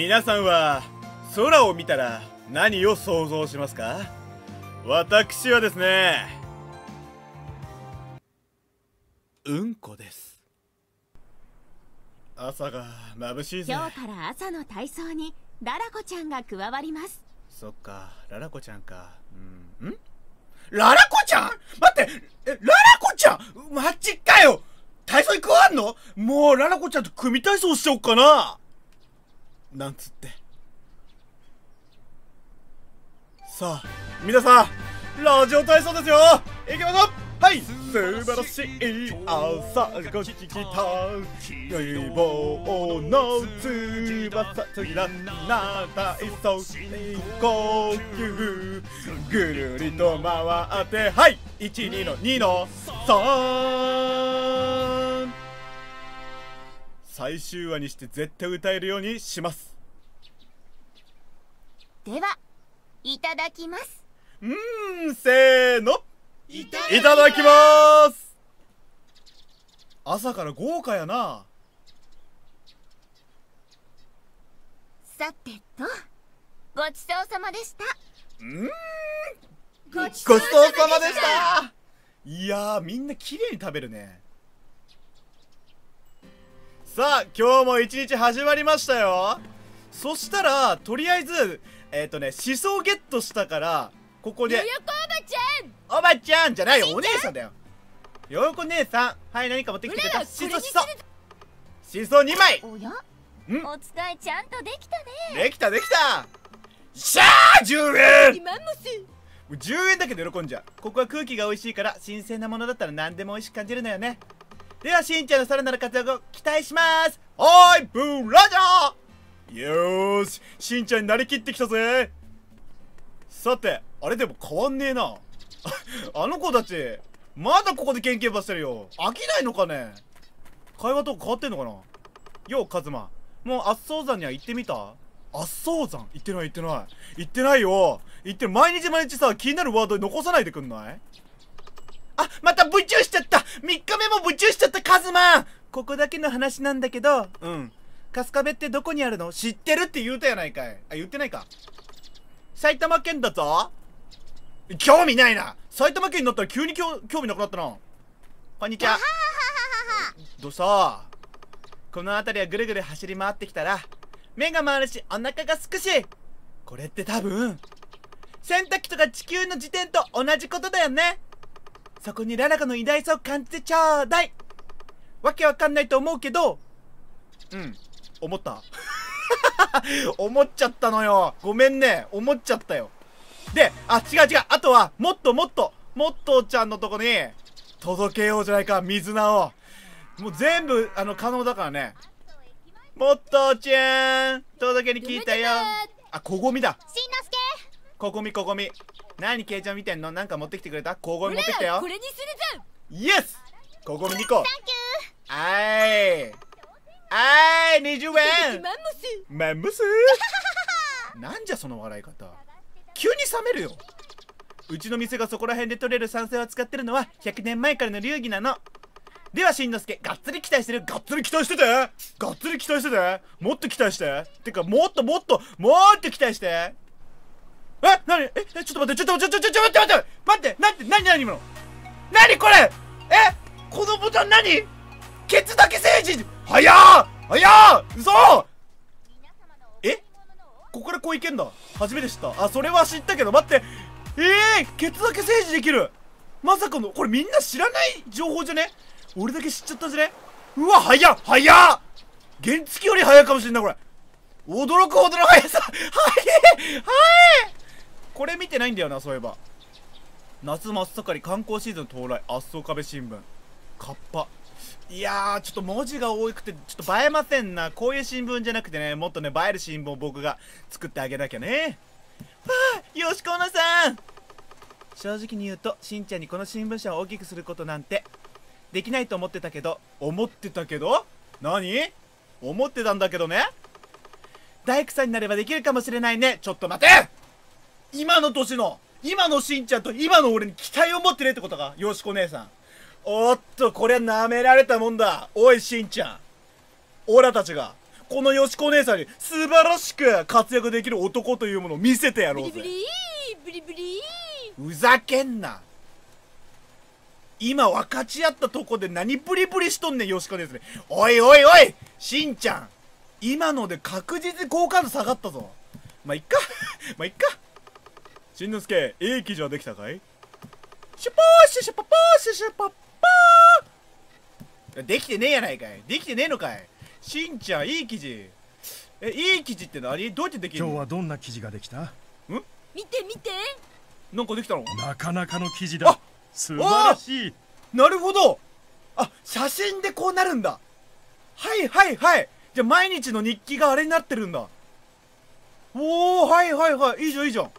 皆さんは空を見たら何を想像しますか？私はですねうんこです。朝が眩しいぜ。今日から朝の体操にララコちゃんが加わります。そっかララコちゃんか。うんん？ララコちゃん？待ってえララコちゃん？マジかよ！体操に加わんの？もうララコちゃんと組体操しちゃおっかななんつって。さあ皆さんラジオ体操ですよ。いきますよはい。素晴らしい朝が来た。希望の翼つらな体操深呼吸ぐるりと回って。はい。12の2の3最終話にして絶対歌えるようにします。ではいただきます。うーんせーの。いいただきます。朝から豪華やな。さてとごちそうさまでした。うん。ごごちそうさまでした。いやーみんな綺麗に食べるねさあ今日も一日始まりましたよ。そしたらとりあえずえっ、ー、とねしそをゲットしたからここでよよこおばちゃん。おばちゃんじゃないよお姉さんだよ。よよこ姉さん。はい何か持ってきてくれたしそしそしそ2枚。おや？ん？お使いちゃんとできたね。できたできた。しゃー10円。マンモスもう10円だけで喜んじゃう。ここは空気が美味しいから新鮮なものだったら何でも美味しく感じるのよねではしんちゃんのさらなる活躍を期待します。おいブーラジャー!よーししんちゃんになりきってきたぜ。さてあれでも変わんねえな。あの子たちまだここで研究ばしてるよ。飽きないのかね?会話とか変わってんのかな?ようカズマ。もう圧蒼山には行ってみた?圧蒼山?行ってない行ってない。行ってないよ。行ってる毎日毎日さ気になるワード残さないでくんない?あまたブチューしちゃった。3日目もブチューしちゃったカズマ。ここだけの話なんだけど。うん。春日部ってどこにあるの？知ってるって言うたやないかい。あ言ってないか。埼玉県だぞ。興味ないな。埼玉県になったら急に興興味なくなったな。こんにちは。どうしたこの辺りはぐるぐる走り回ってきたら目が回るしお腹がすくし。これって多分洗濯機とか地球の時点と同じことだよねそこにララカの偉大さを感じてちょうだい。わけわかんないと思うけどうん。思った。思っちゃったのよ。ごめんね。思っちゃったよ。であ違う違う。あとはもっともっともっとちゃんのとこに届けようじゃないか。水菜を。もう全部あの可能だからね。もっとちゃん届けに来たよ。あこごみだ。しんのすけ。こごみこごみ何ケイちゃん見てんの？なんか持ってきてくれた？こごみ持ってきたよ。これにするぞイエスこごみ2個はーい。はーい20円。マンモス。マンモス？なんじゃその笑い方。急に冷めるよ。うちの店がそこら辺で取れる山菜を使ってるのは100年前からの流儀なの。ではしんのすけがっつり期待してる。がっつり期待してて。がっつり期待してて。もっと期待して。てかもっともっともっと期待してえなにええちょっと待ってちょっとちょちょちょちょ待って待って待って待って何何今の？何これ？えこのボタン何？ケツだけ政治早っ！早っ！嘘！え？ここからこういけんだ？初めて知った。あそれは知ったけど待って。ええー、ケツだけ政治できる？まさかのこれみんな知らない情報じゃね？俺だけ知っちゃったじゃね？うわ早っ！早っ！原付より早いかもしれんないこれ。驚くほどの速さ。早い！早い！これ見てないんだよなそういえば。夏真っ盛り観光シーズン到来圧総壁新聞。カッパいやーちょっと文字が多くてちょっと映えませんな。こういう新聞じゃなくてねもっとね映える新聞を僕が作ってあげなきゃね。はあよしこなさん。正直に言うとしんちゃんにこの新聞社を大きくすることなんてできないと思ってたけど思ってたけど？何？思ってたんだけどね。大工さんになればできるかもしれないね。ちょっと待て！今の年の今のしんちゃんと今の俺に期待を持ってねってことか？よしこ姉さん。おっとこりゃ舐められたもんだ。おいしんちゃん。オラたちが。このよしこお姉さんに素晴らしく活躍できる男というものを見せてやろうぜ。ブリブリブリブリふざけんな。今分かち合ったとこで何ブリブリしとんねんよしこですねおいおいおいしんちゃん。今ので確実に好感度下がったぞ。まあいっか。まあいっかしんのすけいい記事はできたかい？シュポーシュシュポポーシュシュポッポー。できてねえやないかい。できてねえのかい。しんちゃんいい記事。えいい記事って何？どうやってできる今日のはどんな記事ができた？見て見て。なんかできたの？なかなかの記事あだ素晴らしい。なるほど。あ写真でこうなるんだ。はいはいはい。じゃあ毎日の日記があれになってるんだ。おおはいはいはい。いいじゃんいいじゃん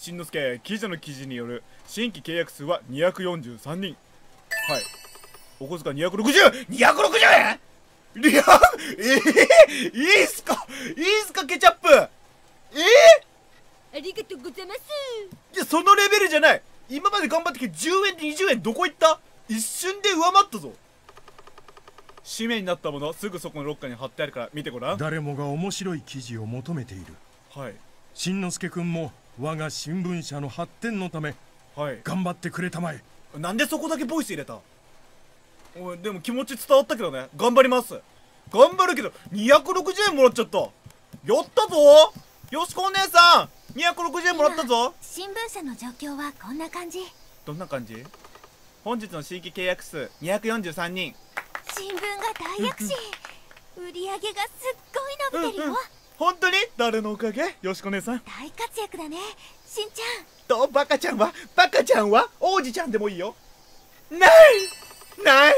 しんのすけ記者の記事による新規契約数は243人はい。お小遣い 260!260 円いやえー、いいっすか？いいっすか？ケチャップ！えありがとうございます。ー、いやそのレベルじゃない。今まで頑張ってきて10円20円どこ行った？一瞬で上回ったぞ。紙面になったものすぐそこのロッカーに貼ってあるから見てごらん。誰もが面白い記事を求めている。はいしんのすけくんも我が新聞社の発展のためはい。頑張ってくれたまえ。なんでそこだけボイス入れた？おいでも気持ち伝わったけどね。頑張ります。頑張るけど260円もらっちゃった。やったぞ。よしこお姉さん。260円もらったぞ。新聞社の状況はこんな感じ。どんな感じ？本日の新規契約数243人新聞が大躍進。売り上げがすっごい伸びてるよ、うんうん本当に誰のおかげ？よしこ姉さん。大活躍だね。しんちとバカちゃんは？バカちゃんは？王子ちゃんでもいいよ。ない！ない！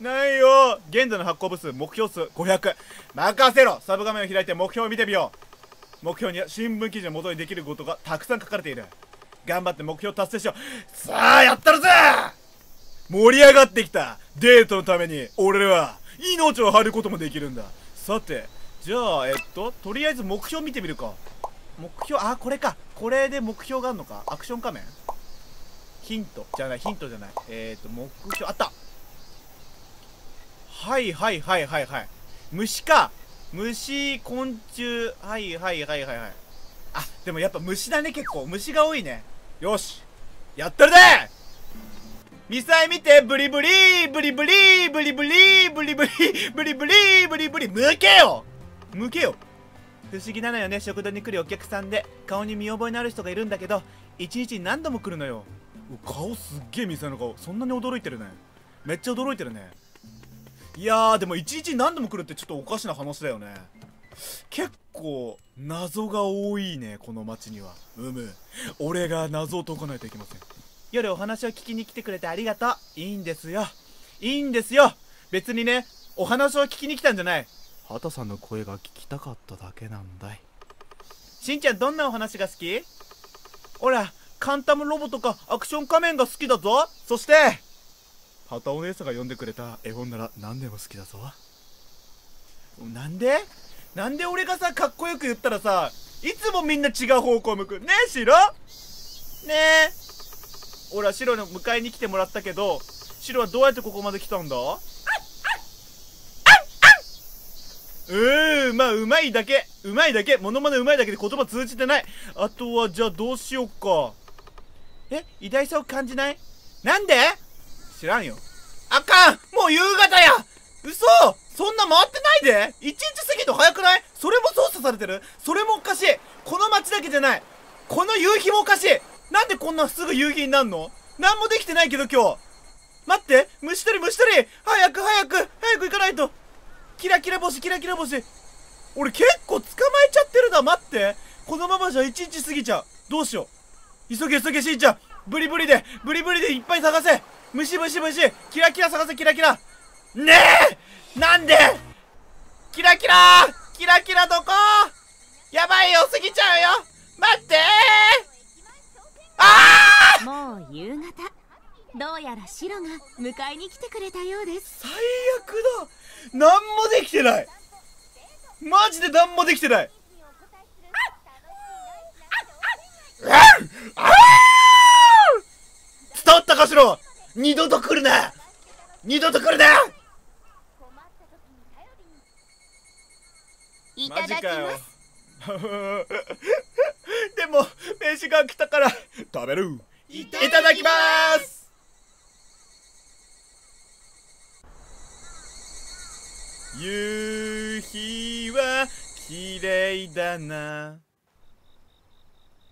ないよ。現在の発行部数目標数500任せろ！サブ画面を開いて目標を見てみよう。目標には新聞記事を元にできることがたくさん書かれている。頑張って目標達成しよう。さあやったるぜ！盛り上がってきた。デートのために俺は命を張ることもできるんだ。さてじゃあえっととりあえず目標見てみるか。目標あこれか。これで目標があるのか。アクション仮面？ヒント。じゃないヒントじゃない。えっ、と目標あった。はいはいはいはいはい。虫か。虫昆虫。はいはいはいはいはい。あでもやっぱ虫だね結構。虫が多いね。よし。やったるでみさえ見て。ブリブリブリブリブリブリブリブリブリブリブリブリブリ向けよ！向けよ。不思議なのよね。食堂に来るお客さんで。顔に見覚えのある人がいるんだけど一日に何度も来るのよ。顔すっげえ店の顔。そんなに驚いてるね。めっちゃ驚いてるね。いやーでも一日に何度も来るってちょっとおかしな話だよね。結構謎が多いねこの街には。うむ。俺が謎を解かないといけません。夜お話を聞きに来てくれてありがとう。いいんですよ。いいんですよ。別にねお話を聞きに来たんじゃない。畑さんの声が聞きたかっただけなんだい。しんちゃんどんなお話が好き？ほらカンタムロボとかアクション仮面が好きだぞ。そして畑お姉さんが読んでくれた絵本なら何でも好きだぞ。なんで？なんで俺がさかっこよく言ったらさいつもみんな違う方向向く。ねえシロ？ねえ。俺はシロの迎えに来てもらったけどシロはどうやってここまで来たんだ？うーんまあうまいだけ。うまいだけ。モノマネうまいだけで言葉通じてない。あとはじゃあどうしようか。え？偉大さを感じない？なんで？知らんよ。あかん！もう夕方や！嘘！そんな回ってないで！一日過ぎると早くない？それも操作されてる？それもおかしい！この街だけじゃない！この夕日もおかしい！なんでこんなすぐ夕日になんの？何もできてないけど今日。待って！虫取り虫取り！早く早く！早く行かないと！キラキラ星キラキラ星。俺結構捕まえちゃってるだ待って。このままじゃ一日過ぎちゃう。どうしよう。急げ急げしんちゃん。ブリブリでブリブリでいっぱい探せ。虫虫虫。キラキラ探せキラキラ。ねえ！なんで？キラキラキラキラどこ？やばいよ過ぎちゃうよ。待ってああもう夕方。どうやらシロが迎えに来てくれたようです。最悪だ。何もできてない。マジで何もできてない。伝わったかしろ二度と来るな。二度と来るな。いただきます。でも飯が来たから食べる。いいただきます夕日は綺麗だな。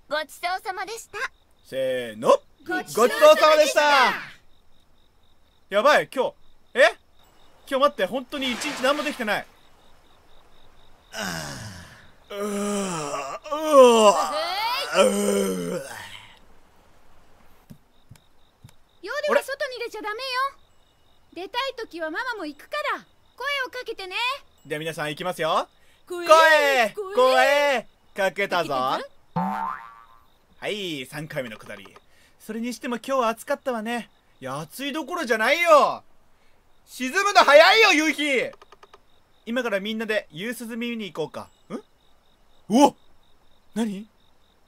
ごちそうさまでした。せーの。ごごちそうさまでした。やばい今日。え？今日待って本当に一日何もできてない。うーうーうー夜は外に出ちゃダメよ。出たい時はママも行くから声をかけてね。では皆さん行きますよ。声声かけたぞ。はい3回目のくだり。それにしても今日は暑かったわね。いや暑いどころじゃないよ。沈むの早いよ夕日。今からみんなで夕涼みに行こうか。ん？お何？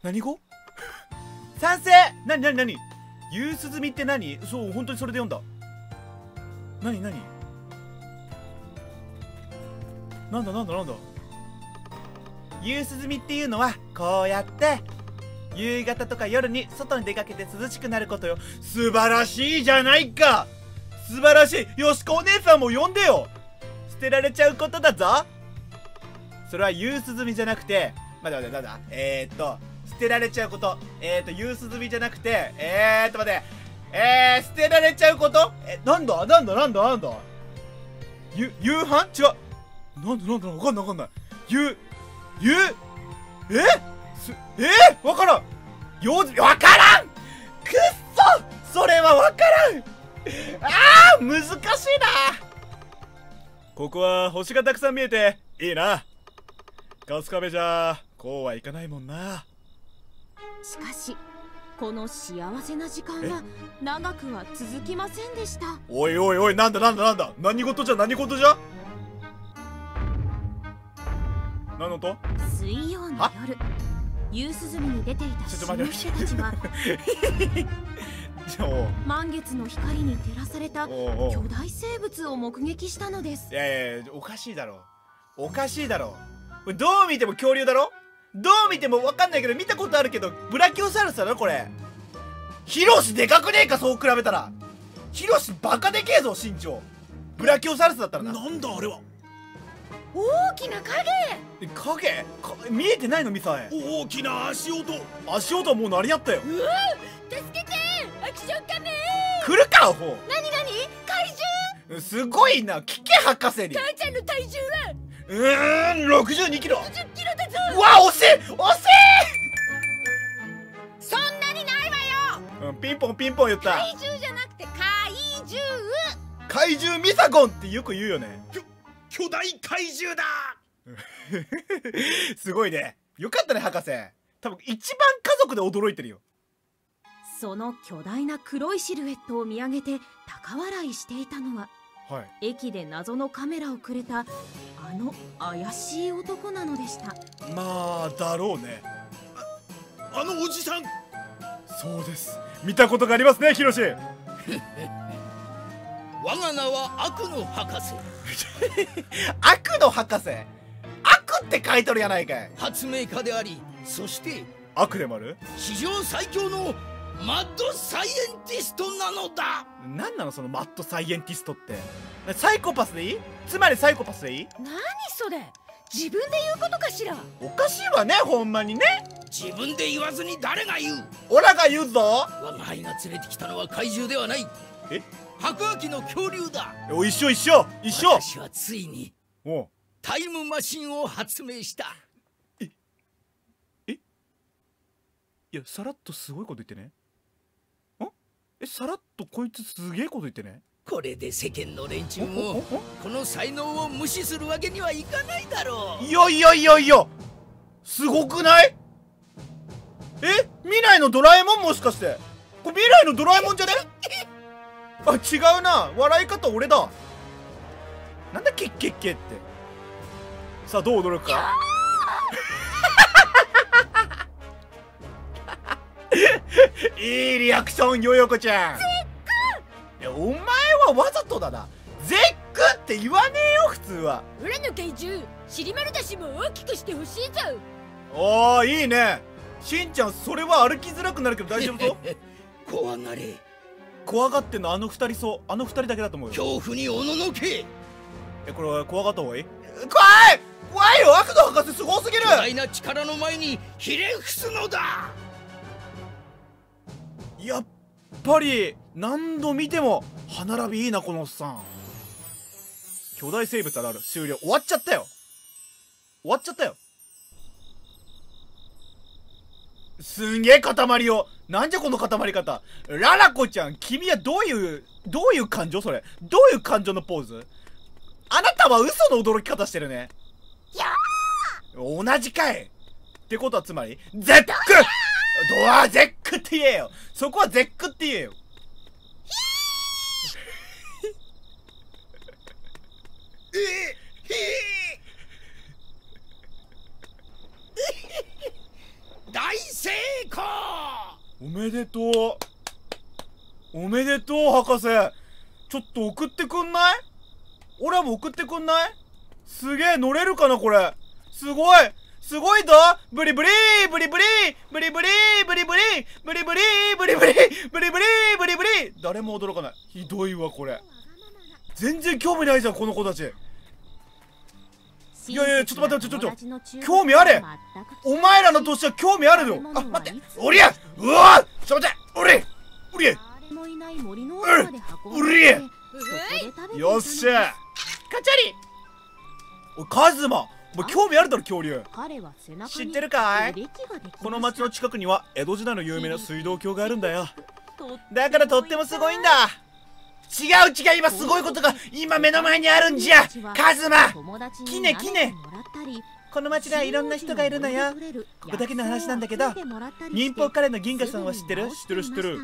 何語？賛成！何？何？何？夕涼みって何？そう本当にそれで読んだ。何？何？なんだなんだなんだ？夕涼みっていうのはこうやって夕方とか夜に外に出かけて涼しくなることよ。素晴らしいじゃないか！素晴らしい！よしこお姉さんも呼んでよ！捨てられちゃうことだぞ！それは夕涼みじゃなくて待って待ってなんだえー、っと捨てられちゃうこと。えー、っと夕涼みじゃなくてえー、っと待って。えー、捨てられちゃうこと？えなんだ？なんだ？なんだ？なんだ？ゆ夕飯？違う。なんだなんだわかんないわかんない。ゆゆえ？すえ？わからん。ようわからん。くっそ！それはわからん。あー！難しいな。ここは星がたくさん見えていいな。春日部じゃこうはいかないもんな。しかしこの幸せな時間は長くは続きませんでした。おいおいおいなんだなんだなんだ。何事じゃ何事じゃ？何の音？水曜のあ夜夕涼みに出ていた新人たちは おう。満月の光に照らされた巨大生物を目撃したのです。いやいやいやおかしいだろ。おかしいだろ。これどう見ても恐竜だろ？どう見てもわかんないけど見たことあるけどブラキオサウルスだろこれ。ヒロシでかくねえかそう比べたら。ヒロシバカでけえぞ身長。ブラキオサウルスだったらな。なんだあれは大きな影。え影？か見えてないのミサエ。大きな足音。足音はもう鳴り合ったよ。助けてアクション仮面。来るかアホ。何何？怪獣？すごいな聞け博士に。母ちゃんの体重は？うーん62キロ。10キロだぞ。うわ惜しい！惜しそんなにないわよ。い、うん、ピンポンピンポン言った。怪獣じゃなくて怪獣。怪獣ミサゴンってよく言うよね巨大怪獣だ。すごいね。よかったね博士。多分一番家族で驚いてるよ。その巨大な黒いシルエットを見上げて高笑いしていたのははい。駅で謎のカメラをくれたあの怪しい男なのでした。まあだろうね。あのおじさん。そうです。見たことがありますねヒロシ我が名は悪の博士。悪の博士？悪って書いとるやないかい。発明家でありそして悪でもある？史上最強のマッドサイエンティストなのだ。何なの？そのマッドサイエンティストって。サイコパスでいい？つまりサイコパスでいい？何それ？自分で言うことかしら？おかしいわねほんまにね。自分で言わずに誰が言う？オラが言うぞ。我が輩が連れてきたのは怪獣ではない。え？白亜紀の恐竜だ。お一緒一緒一緒。私はついにお。うタイムマシンを発明した。いやさらっとすごいこと言ってね。んえさらっとこいつすげえこと言ってね。これで世間の連中おもこの才能を無視するわけにはいかないだろう。いやいやいやいや。すごくない？え？未来のドラえもんもしかして。これ未来のドラえもんじゃね？あ違うな。笑い方俺だ。なんだケッケッケって。さあどう驚くか？いいリアクションよよこちゃん。いやお前はわざとだな。絶句って言わねえよ普通は。俺の怪獣尻丸出しも大きくしてほしいぞ。おーいいね。しんちゃんそれは歩きづらくなるけど大丈夫そう 怖がれ怖がってんのあの二人そう。あの二人だけだと思うよ。恐怖におののけ。えこれは怖がった方がいい？怖い！怖いよ。悪の博士すごすぎる。巨大な力の前にひれ伏すのだ。やっぱり何度見ても歯並びいいなこのおっさん。巨大生物あるある。終了。終わっちゃったよ。終わっちゃったよすんげえ塊を。なんじゃこの塊方。ララコちゃん君はどういうどういう感情？それ。どういう感情のポーズ？あなたは嘘の驚き方してるね。やー。同じかい。ってことはつまりゼックドアゼックって言えよ。そこはゼックって言えよ大成功おめでとう。おめでとう博士。ちょっと送ってくんない？俺らも送ってくんない？すげえ乗れるかなこれ。すごい。すごいぞ。ブリブリブリブリブリブリブリブリブリブリブリブリブリブリブリブリ誰も驚かない。ひどいわこれ。全然興味ないじゃんこの子たち。いやいやちょっと待ってちょちょちょ。興味あれ。お前らの年は興味あるよあ待っておりゃうわちょっと待っており。おり誰もいない森の奥まで運うりえんでそこで食べていたのよっしゃ。カチャリ。おいカズマ。お前興味あるだろ恐竜。知ってるかい？この町の近くには江戸時代の有名な水道橋があるんだよ。とだからとってもすごいんだ違う違う今す。ごいことが今目の前にあるんじゃ。カズマキネキネ。この町ではいろんな人がいるのよ。ここだけの話なんだけど民放カレーの銀河さんは知ってる？知ってる知ってる。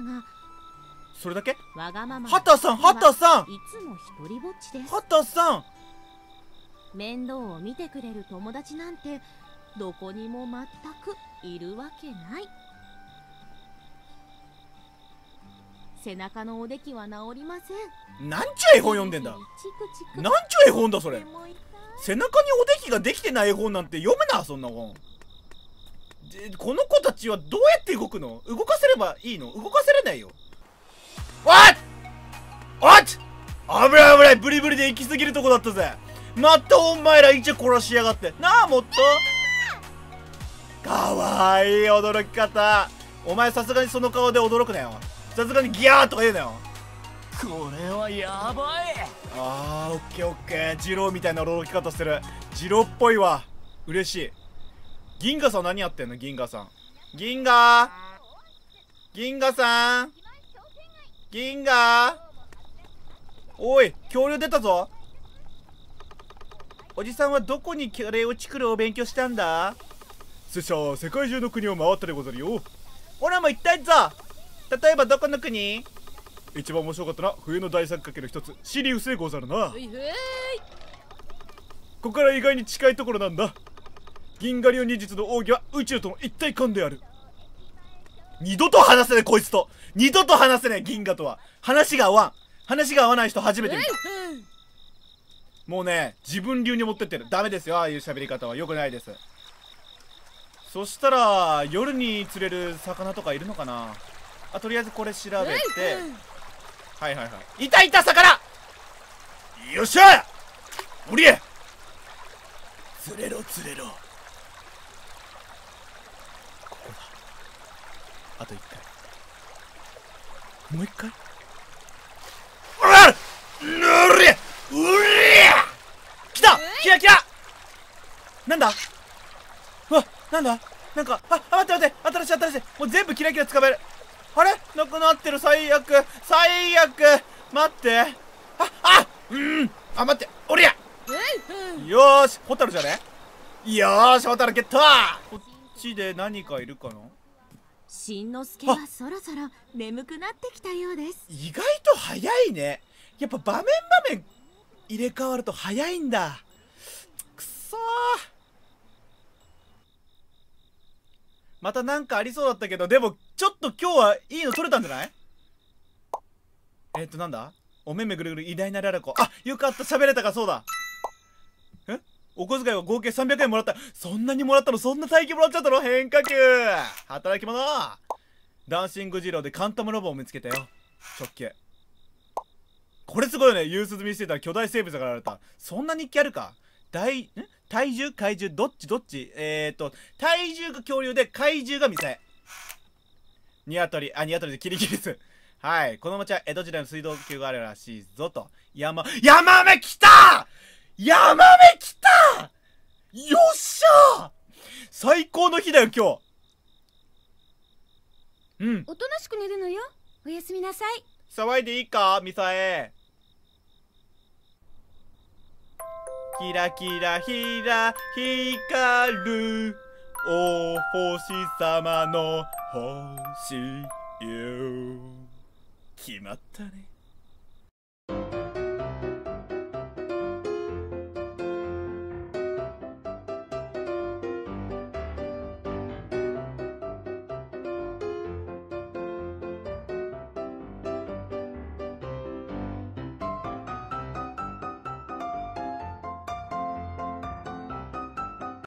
それだけ？わがまま。畑さん畑さんいつも一人ぼっちです。畑さん面倒を見てくれる友達なんてどこにも全くいるわけない背中のおできは治りません。なんちゅう絵本読んでんだ。なんちゅう絵本だそれ。背中におできができてない絵本なんて読めなそんな本でこの子たちはどうやって動くの？動かせればいいの？動かせれないよ。おいおい危ない危ない。ブリブリで行き過ぎるとこだったぜ。またお前らイチャ殺しやがって。なあもっと。かわいい驚き方。お前さすがにその顔で驚くなよさすがにギャーとか言うなよ。これはやばい。あーオッケーオッケー。ジローみたいな驚き方してる。ジローっぽいわ。嬉しい。銀河さん何やってんの？銀河さん。銀河。銀河さん。銀河。おい恐竜出たぞ。おじさんはどこにカレーを作るお勉強したんだ？拙者は世界中の国を回ったでござるよ。俺らも行きたいぞ例えばどこの国？一番面白かったのは冬の大三角形の一つ。シリウスでござるな。ほいほい。ここから意外に近いところなんだ。銀河流二術の奥義は宇宙との一体感である。二度と話せないこいつと。二度と話せない銀河とは。話が合わん。話が合わない人初めて見た。もうね自分流に持ってってる。ダメですよああいう喋り方は。良くないです。そしたら夜に釣れる魚とかいるのかな？あとりあえずこれ調べて。はいはいはい。いたいた魚よっしゃ。おりえ釣れろ釣れろ。ここだ。あと一回。もう一回？おらぬりうりゃ来た。キラキラなんだ？うわなんだ？なんかああ待って待って。新しい新しい。もう全部キラキラ掴めるあれ？なくなってる。最悪。最悪。待って。ああうん。あ待って。おりゃ。よーし。ホタルじゃね？よーし。ホタルゲット。こっちで何かいるかな？しんのすけはそろそろ眠くなってきたようです。意外と早いね。やっぱ場面場面入れ替わると早いんだ。くそー。またなんかありそうだったけどでもちょっと今日はいいの取れたんじゃない？えっ、となんだ？おめめぐるぐる偉大なララコあよかった。喋れたかそうだ。え？お小遣いは合計300円もらった。そんなにもらったの？そんな大金もらっちゃったの？変化球。働き者。ダンシング二郎でカンタムロボを見つけたよ。直径。これすごいよね。ユース済みしてたら巨大生物が現れた。そんな日記あるか？大ん体重？怪獣どっち？どっち？えー、っと体重が恐竜で怪獣がミサエ。ニワトリあニワトリでキリギリスはい。この町は江戸時代の水道橋があるらしいぞと。山ヤマメ来た!ヤマメ来た!よっしゃ!最高の日だよ今日。うん。おとなしく寝るのよ。おやすみなさい。騒いでいいか？ミサエ。キラキラひら光るお星様の星よ。決まったね。